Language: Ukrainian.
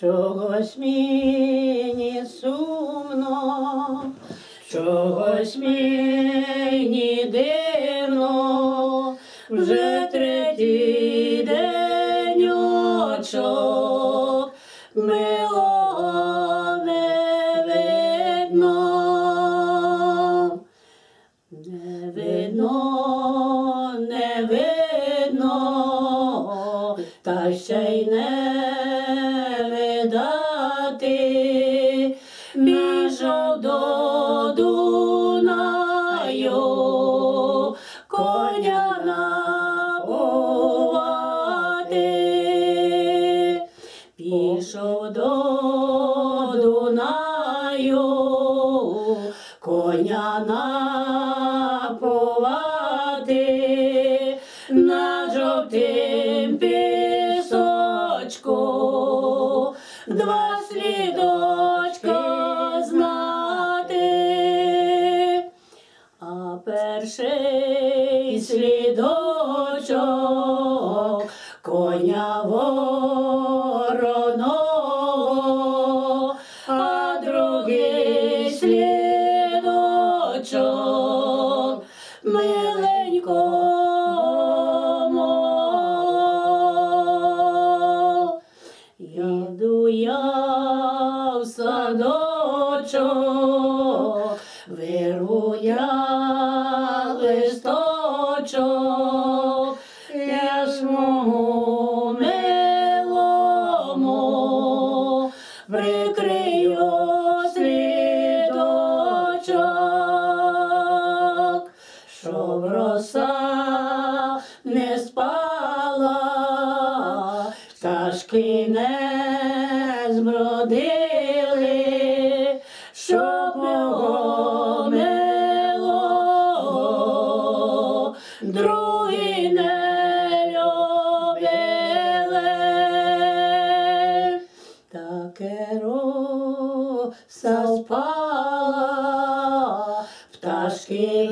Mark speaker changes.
Speaker 1: Чогось мені сумно, чогось мені дивно, вже третій деньочок, милого не видно. Не видно, не видно, та ще й не до Дунаю, коня напувати. Пішов до Дунаю, коня напувати, на жовтим пісочку, два слідочка перший слідочок коня вороного, а другий слідочок миленькому. Яду я в садочок, милому, прикрию слідочок, щоб роса не спала, пташки не збродили. Shri